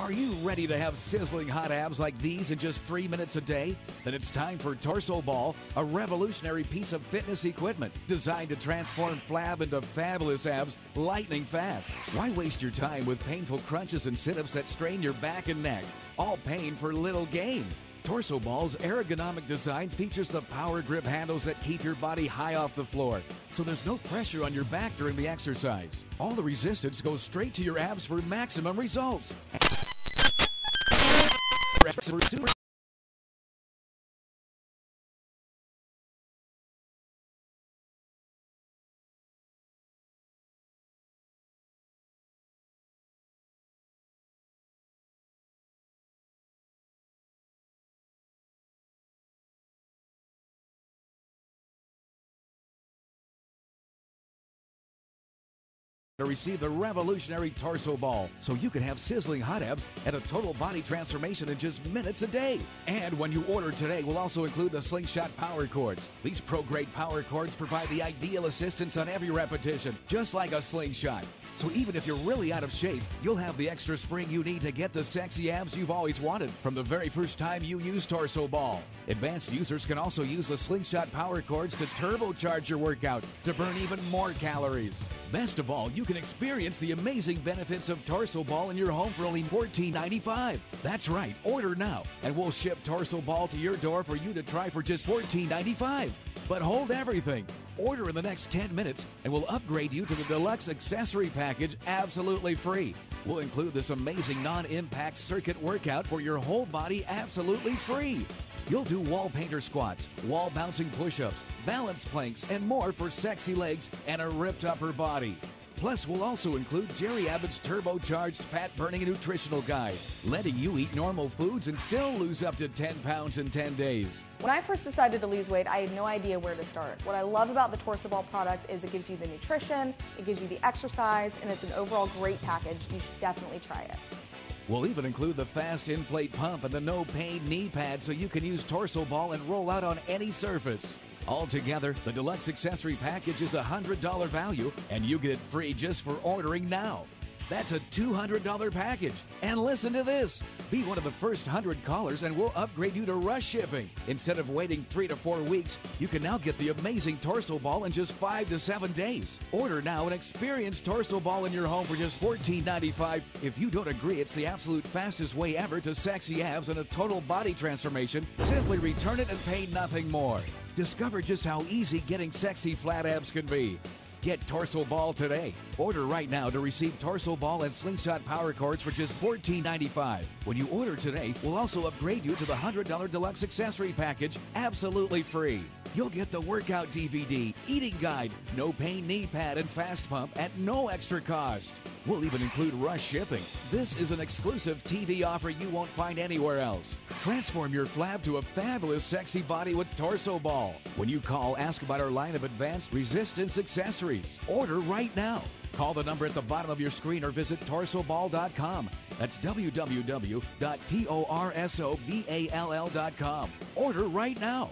Are you ready to have sizzling hot abs like these in just three minutes a day? Then it's time for Torso Ball, a revolutionary piece of fitness equipment designed to transform flab into fabulous abs lightning fast. Why waste your time with painful crunches and sit ups that strain your back and neck? All pain for little gain. Torso Ball's ergonomic design features the power grip handles that keep your body high off the floor, so there's no pressure on your back during the exercise. All the resistance goes straight to your abs for maximum results super, super. To receive the revolutionary torso ball so you can have sizzling hot abs and a total body transformation in just minutes a day. And when you order today, we'll also include the Slingshot Power Cords. These pro grade power cords provide the ideal assistance on every repetition, just like a slingshot. So even if you're really out of shape, you'll have the extra spring you need to get the sexy abs you've always wanted from the very first time you use Torso Ball. Advanced users can also use the Slingshot Power Cords to turbocharge your workout to burn even more calories. Best of all, you can experience the amazing benefits of Torso Ball in your home for only $14.95. That's right, order now, and we'll ship Torso Ball to your door for you to try for just $14.95. But hold everything. Order in the next 10 minutes, and we'll upgrade you to the deluxe accessory package absolutely free. We'll include this amazing non impact circuit workout for your whole body absolutely free. You'll do wall painter squats, wall bouncing push ups, balance planks, and more for sexy legs and a ripped upper body. Plus, we'll also include Jerry Abbott's turbocharged fat burning nutritional guide, letting you eat normal foods and still lose up to 10 pounds in 10 days. When I first decided to lose weight, I had no idea where to start. What I love about the Torso Ball product is it gives you the nutrition, it gives you the exercise, and it's an overall great package. You should definitely try it. We'll even include the fast inflate pump and the no pain knee pad so you can use torso ball and roll out on any surface. Altogether, the deluxe accessory package is a $100 value, and you get it free just for ordering now. That's a $200 package. And listen to this be one of the first 100 callers, and we'll upgrade you to rush shipping. Instead of waiting three to four weeks, you can now get the amazing Torso Ball in just five to seven days. Order now and experience Torso Ball in your home for just $14.95. If you don't agree it's the absolute fastest way ever to sexy abs and a total body transformation, simply return it and pay nothing more. Discover just how easy getting sexy flat abs can be. Get Torso Ball today. Order right now to receive Torso Ball and Slingshot Power Cords for just $14.95. When you order today, we'll also upgrade you to the $100 deluxe accessory package absolutely free. You'll get the workout DVD, eating guide, no pain knee pad, and fast pump at no extra cost. We'll even include rush shipping. This is an exclusive TV offer you won't find anywhere else. Transform your flab to a fabulous sexy body with Torso Ball. When you call, ask about our line of advanced resistance accessories. Order right now. Call the number at the bottom of your screen or visit torsoball.com. That's www.torsoball.com. Order right now.